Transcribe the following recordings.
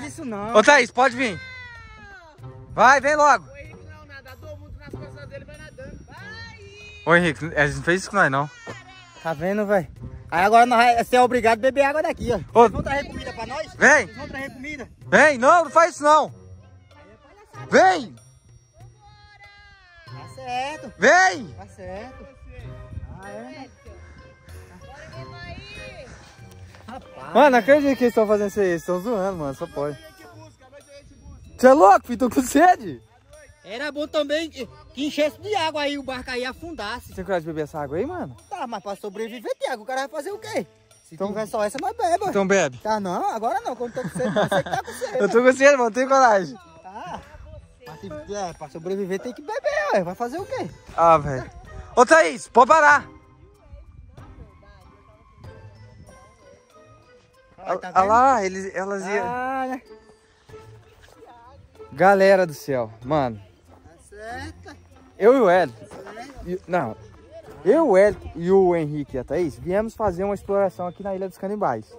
faz isso não. Ô, Thaís, pode vir. Vai, vem logo. O Henrique não é um nadador, muito nas costas dele, vai nadando. Ô, Henrique, a gente não fez isso com nós, não. Tá vendo, velho? Aí agora nós vai ser obrigado a beber água daqui, ó. Ô. Vocês vão trazer comida pra nós? Vem, Vocês vão trazer comida? vem. Não, não faz isso, não. Vem, Tá certo, vem. tá certo. Ah, é? Rapaz. Mano, acredito que eles estão fazendo isso aí. Eles estão zoando, mano. Só pode. Você é louco, filho? Tô com sede. Era bom também que que enchesse de água aí, o barco aí afundasse. Você tem coragem de beber essa água aí, mano? Tá, mas pra sobreviver, Tiago, o cara vai fazer o quê? Se Então- tiver só essa, nós bebe. Então bebe. Tá, não, agora não, quando tô com sede, você que tá com sede. Eu tô com sede, mano. Tem coragem. Tá. Mas se- é, pra sobreviver tem que beber, ué. Vai fazer o quê? Ah, velho. Ô, Thaís, pode parar. Olha, tá lá, eles, elas iam... Ah, né? Galera do céu, mano. Tá certo. Eu e o Hélio. Não. Eu, o Hélio e o Henrique e a Thaís viemos fazer uma exploração aqui na Ilha dos Canibais.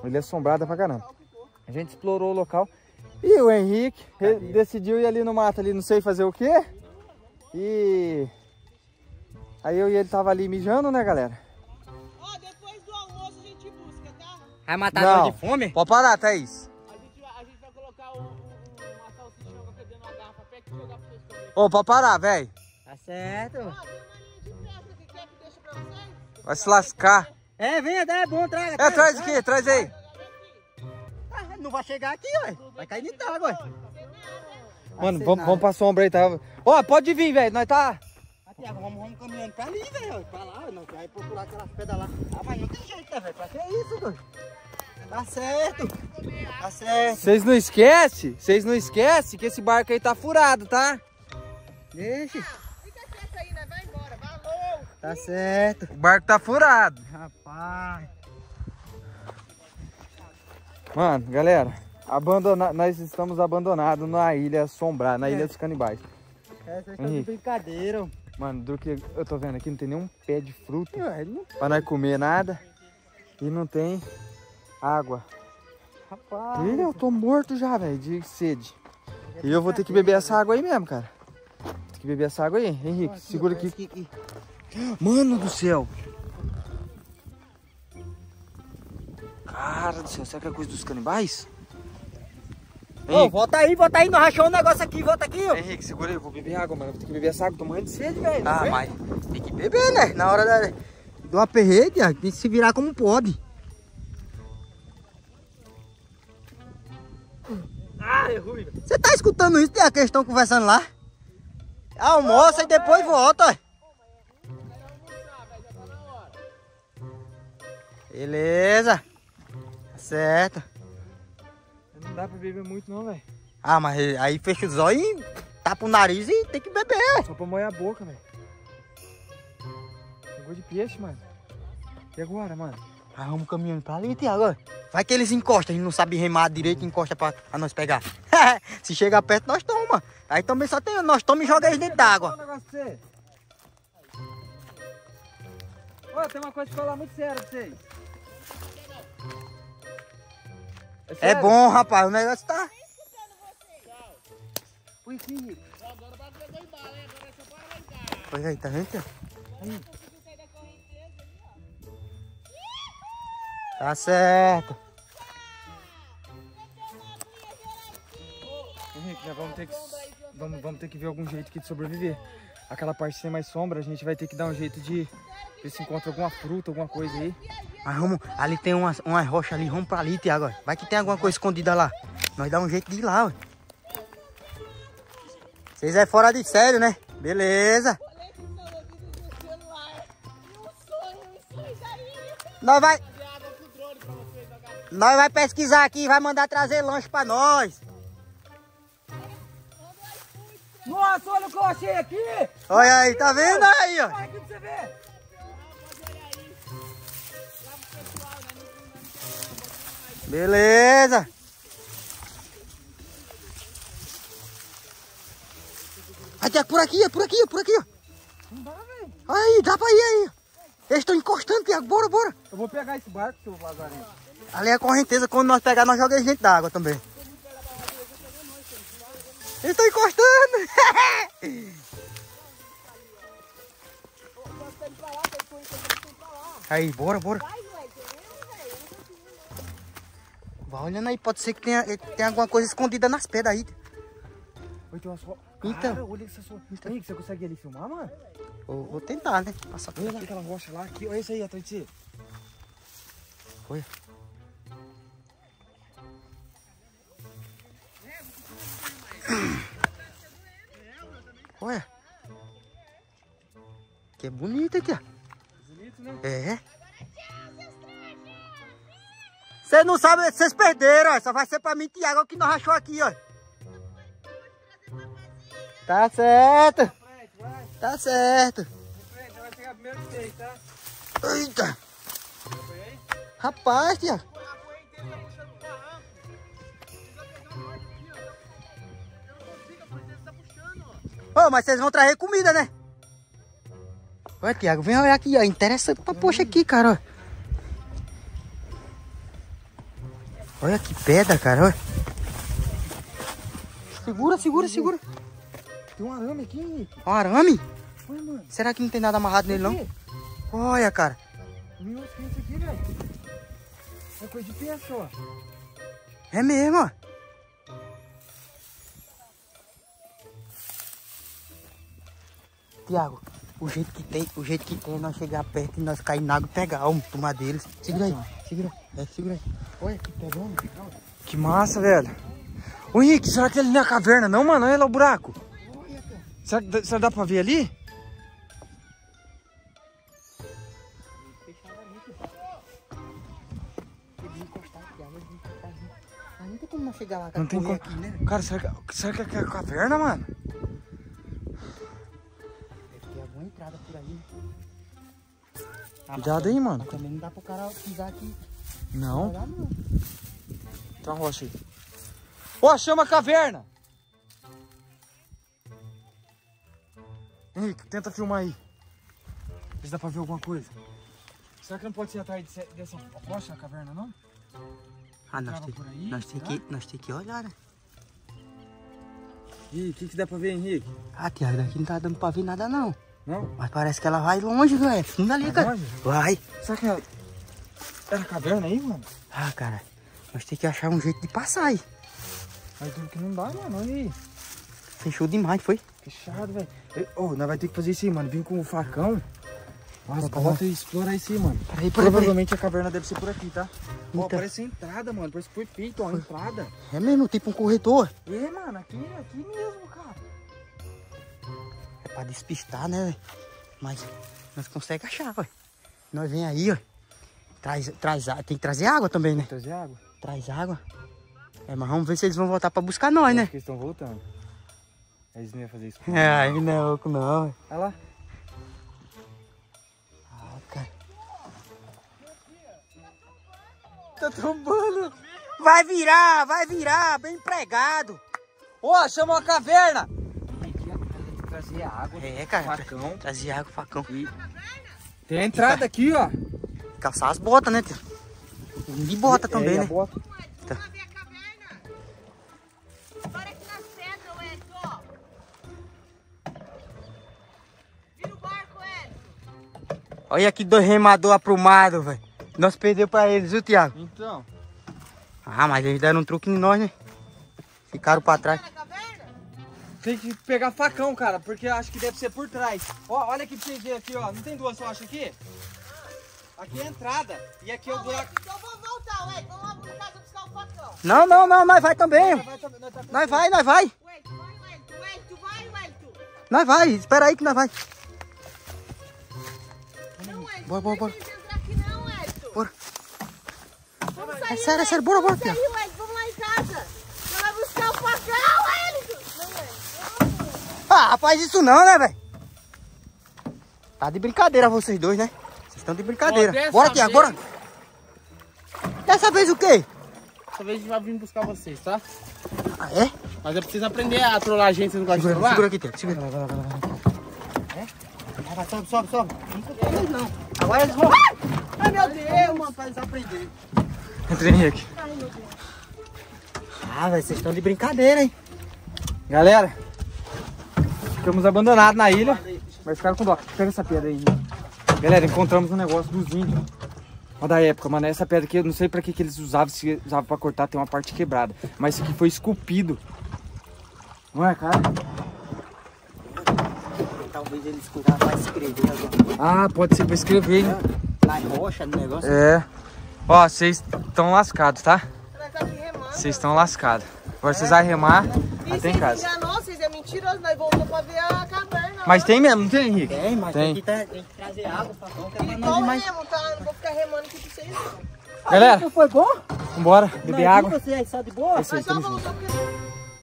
Uma ilha assombrada pra caramba. A gente explorou o local. E o Henrique decidiu ir ali no mato, ali, não sei fazer o quê. E... Aí eu e ele tava ali mijando, né, galera? Vai matar Não. de fome? Pode parar, Thaís. A gente, vai- a gente vai colocar o, o, uma salsichinha com aquele dentro de uma garrafa pet e jogar pra vocês comerem. Ô, pode parar, velho. Tá certo. Ó, tem uma linha de festa que quer que deixa pra vocês? Vai se lascar. É, vem, é bom, traga. É, traz aqui, traz aí. Ah, Não vai chegar aqui, ué. Vai cair de água, ué. Mano, ser vamos, nada. vamos pra sombra aí, tá? Ó, pode vir, velho. Nós tá... Vamos, vamos caminhando pra ali, velho. Pra lá, não, vai procurar aquelas pedras lá. Ah, mas não tem jeito, né, velho? Pra que isso, doido? Tá certo. Tá certo. Vocês não esquecem? Vocês não esquecem que esse barco aí tá furado, tá? Deixa. Aí, né? Vai embora. Falou! Tá certo. O barco tá furado. Rapaz. Mano, galera, abandona... nós estamos abandonados na ilha assombrada, na ilha dos canibais. Essa estão de brincadeira. Mano, do que eu tô vendo aqui, não tem nenhum pé de fruta não... pra nós comer nada. E não tem água. Rapaz. Ih, eu tô morto já, velho, de sede. E eu vou ter que beber essa água aí mesmo, cara. Tem que beber essa água aí. Henrique, segura aqui. Mano do céu. Cara do céu, será que é coisa dos canibais? Ô, volta aí, volta aí. Nós rachamos um negócio aqui. Volta aqui, ó. Henrique, segura aí, eu vou beber água, mano. Vou ter que beber essa água, tô morrendo de sede, velho. Ah, mas tem que beber, né? Na hora da, do aperreio, tem que se virar como pode. Ah, é ruim, velho. Você tá escutando isso, Tiago, que eles estão conversando lá? Almoça e depois volta, ó. Beleza. Tá certo. Não dá pra beber muito não, velho. Ah, mas aí fecha os olhos e tapa o nariz e tem que beber. Só pra molhar a boca, velho. Gosto de peixe, mano. E agora, mano? Aí vamos caminhando pra ali, Tiago. Vai que eles encostam, a gente não sabe remar direito e encosta pra, pra nós pegar. Se chegar perto, nós toma. Aí também só tem, nós toma e joga eles dentro d'água. Ô, tem uma coisa pra falar muito sério pra vocês. É sério? bom, rapaz, o negócio tá... Ui, filho. Agora bagulho deu embala, hein? Agora é só em casa. Pois aí, tá vendo? Tá certo. Henrique, nós vamos ter que, vamos, vamos ter que ver algum jeito aqui de sobreviver. Aquela parte sem mais sombra, a gente vai ter que dar um jeito de ver se encontra alguma fruta, alguma coisa aí. Mas vamos, ali tem umas, umas rochas ali, vamos pra ali, Tiago. Vai que tem alguma coisa escondida lá. Nós dá um jeito de ir lá, ó. Vocês é fora de sério, né? Beleza. Nós vai... Nós vai pesquisar aqui vai mandar trazer lanche pra nós. Nossa, olha o que eu achei aqui! Olha aí, tá vendo aí, ó? Olha aqui pra você ver! Beleza. Aqui, é por aqui, é por aqui, é por aqui, ó. Aí, dá pra ir aí. Eles estão encostando, Tiago. Bora, bora. Eu vou pegar esse barco, seu lazarento. Ali é a correnteza. Quando nós pegar, nós jogamos dentro d'água também. Eles estão encostando. Aí, bora, bora. Vai olhando aí, pode ser que tenha, tenha alguma coisa escondida nas pedras aí. Oi, tem. Então. Cara, olha essa sua. Henrique, você consegue ali filmar, mano? Vou, vou tentar, né? Passar por Olha aquela rocha lá, aqui. Olha isso aí atrás de você. Olha. Olha. Que bonito aqui, ó. Vocês não sabem, vocês perderam. Só vai ser pra mim, Tiago, o que nós achou aqui, ó. Tá certo. Tá certo. Eita. Rapaz, Tiago. Ô, mas vocês vão trazer comida, né? Olha, Tiago, vem olhar aqui, ó. Interessante pra poxa aqui, cara, ó. Olha que pedra, cara, olha. Segura, segura, segura. Tem um arame aqui, Henrique. Um arame? Mano. Será que não tem nada amarrado nele, não? Olha, cara. Meu, que é isso aqui, velho? É coisa de peixe, ó. É mesmo, ó. Tiago, o jeito que tem, o jeito que tem nós chegar perto e nós cair na água e pegar um, tomar deles. Segura aí, segura. É, segura aí. Olha que pegando. Que massa, velho. Ô, Henrique, será que ele não é a caverna, não, mano? Olha lá o buraco. Será que será que dá pra ver ali? Não tem como nós chegar lá, Não tem correr como. aqui, né? Cara, será que, será que é a caverna, mano? Entrada por aí. Ah, Cuidado aí, mano. Também não dá pro cara pisar aqui. Não. Não. Tá uma rocha aí. Ó, chama a caverna! Henrique, tenta filmar aí. Vê se dá pra ver alguma coisa. Será que não pode ser atrás dessa rocha a caverna, não? Ah, nós Tava tem, por aí, nós tem que, nós tem que olhar, né? Ih, o que, que dá pra ver, Henrique? Ah, Tiago, daqui não tá dando pra ver nada, não. Não? Mas parece que ela vai longe, velho. Fundo ali, Vai cara. longe? Vai. Será que é... era caverna aí, mano? Ah, cara. Nós tem que achar um jeito de passar aí. Mas tudo que não dá, mano. Olha aí. Fechou demais, foi? Fechado, velho. Ô, nós vai ter que fazer isso aí, mano. Vim com o facão. Nossa, bota e explorar isso aí, mano. Peraí, peraí, peraí. Provavelmente a caverna deve ser por aqui, tá? Ó, Então. parece a entrada, mano. Parece que foi feito, ó, a entrada. É mesmo, tipo um corredor. É, mano, aqui, aqui mesmo, cara. Pra despistar, né? Mas nós conseguimos achar, velho. Nós vem aí, ó. Traz, traz, tem que trazer água também, né? Trazer água? Traz água. É, mas vamos ver se eles vão voltar pra buscar nós, né? Acho que eles estão voltando. Eles não iam fazer isso. É, aí não louco não. Olha lá. Ah, cara. Tá tombando. Vai virar, vai virar, bem empregado. Ó, chamou a caverna. Trazer água. É, cara. Facão. Trazer água, facão. Tem a entrada aqui, ó. Calçar as botas, né, tio? De bota também, É, e a né? bota. Tá. Vamos ver a caverna? Bora aqui nas pedras, Wellington. Vira o barco, Wellington. Olha aqui dois remadores aprumados, velho. Nós perdeu pra eles, viu, Thiago? Então. Ah, mas eles deram um truque em nós, né? Ficaram pra trás. Tem que pegar facão, cara, porque eu acho que deve ser por trás. Ó, olha aqui pra vocês verem aqui, ó. Não tem duas rochas aqui? Aqui é a entrada e aqui é o buraco. Então vamos voltar, Wellington. Vamos lá pra casa buscar o facão. Não, não, não, nós vai também. Nós vai, nós tá- Nós vai, nós vai. Wellington, vai, Wellington. Wellington, vai, Wellington. Nós vai. Espera aí que nós vai. Não, Wellington. Bora, bora, não deixa eles entrar aqui não, Wellington. Bora. Vamos É sair, sério, é sério. Bora, bora, Wellington. Thiago. Vamos sair, Wellington. Vamos lá em casa. Você vai buscar o facão, Wellington. Não, Wellington. Ah, rapaz, isso não, né, velho? Tá de brincadeira vocês dois, né? Vocês estão de Ó, brincadeira. dessa Bora, bora. vez- Dessa vez o quê? Dessa vez a gente vai vir buscar vocês, tá? Ah, é? Mas eu preciso aprender a trollar a gente, vocês não gostam de Segura, trollar? segura aqui, Thiago. Segura. Vai, vai, vai, vai. É? Vai, vai, sobe, sobe, sobe. Não tem eles, não. Agora eles vão. Ai, meu Deus, mano, pra eles aprenderem. Entra, Henrique. Ah, velho, vocês estão de brincadeira, hein? Galera, ficamos abandonados na ilha, mas ficaram com dó. Pega essa pedra aí. Galera, encontramos um negócio dos índios. Ó, da época, mano. Essa pedra aqui, eu não sei pra que, que eles usavam, se usavam pra cortar, tem uma parte quebrada. Mas isso aqui foi esculpido. Não é, cara? Talvez eles cuidavam pra escrever alguma. Ah, pode ser pra escrever, hein? Na rocha, no negócio. É. Ó, vocês estão lascados, tá? Vocês estão lascados. Agora vocês vão remar até em casa. Mentiroso, nós voltamos pra ver a caverna. Mas tem mesmo, não tem, Henrique? Tem, mas Tem. tem que, tá- tem que trazer água pra cá, é pra nós qual ir mais... remo, tá? Não vou ficar remando aqui pra vocês, não. Galera, Não foi bom? vambora, beber água. Você aí só de boa? Aí, Nós só voltamos porque...